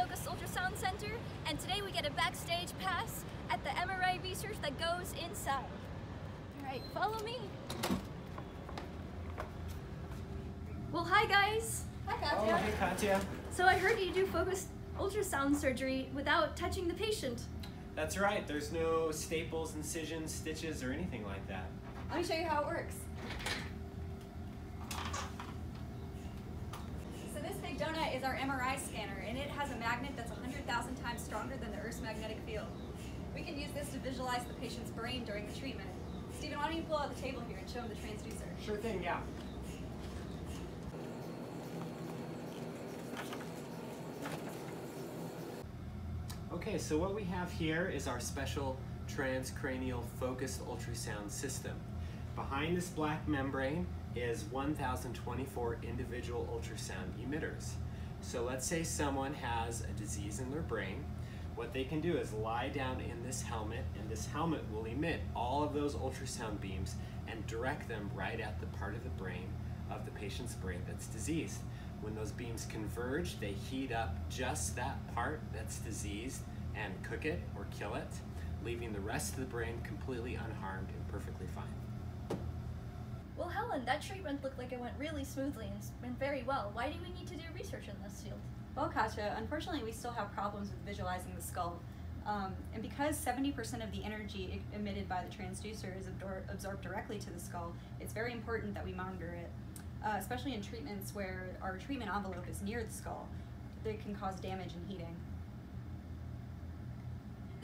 Focused Ultrasound Center, and today we get a backstage pass at the MRI research that goes inside. All right, follow me. Well, hi guys. Hi Katya. Oh, hey Katya. So I heard you do focused ultrasound surgery without touching the patient. That's right, there's no staples, incisions, stitches, or anything like that. Let me show you how it works. So this is our MRI scanner, and it has a magnet that's 100,000 times stronger than the Earth's magnetic field. We can use this to visualize the patient's brain during the treatment. Steven, why don't you pull out the table here and show him the transducer? Sure thing, yeah. Okay, so what we have here is our special transcranial focused ultrasound system. Behind this black membrane is 1,024 individual ultrasound emitters. So let's say someone has a disease in their brain. What they can do is lie down in this helmet, and this helmet will emit all of those ultrasound beams and direct them right at the part of the brain of the patient's brain that's diseased. When those beams converge, they heat up just that part that's diseased and cook it or kill it, leaving the rest of the brain completely unharmed and perfectly fine. Well, Helen, that treatment looked like it went really smoothly and went very well. Why do we need to do research in this field? Well, Katya, unfortunately we still have problems with visualizing the skull. Um, and because 70% of the energy emitted by the transducer is absorbed directly to the skull, it's very important that we monitor it, uh, especially in treatments where our treatment envelope is near the skull. They can cause damage and heating.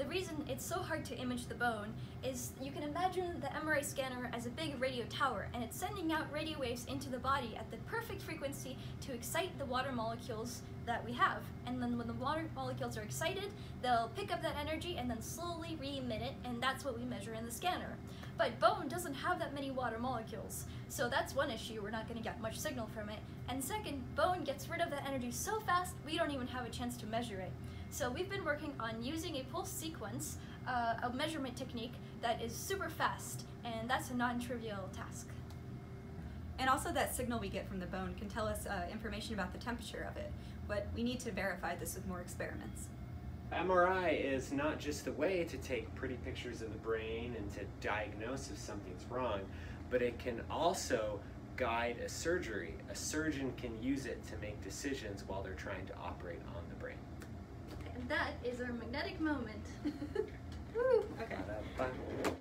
The reason it's so hard to image the bone is you can imagine the MRI scanner as a big radio tower and it's sending out radio waves into the body at the perfect frequency to excite the water molecules that we have. And then when the water molecules are excited, they'll pick up that energy and then slowly re-emit it and that's what we measure in the scanner. But bone doesn't have that many water molecules, so that's one issue, we're not going to get much signal from it. And second, bone gets rid of that energy so fast we don't even have a chance to measure it. So we've been working on using a pulse sequence, uh, a measurement technique that is super fast, and that's a non-trivial task. And also that signal we get from the bone can tell us uh, information about the temperature of it, but we need to verify this with more experiments. MRI is not just a way to take pretty pictures of the brain and to diagnose if something's wrong, but it can also guide a surgery. A surgeon can use it to make decisions while they're trying to operate on the brain. And that is our magnetic moment. Woo! Okay.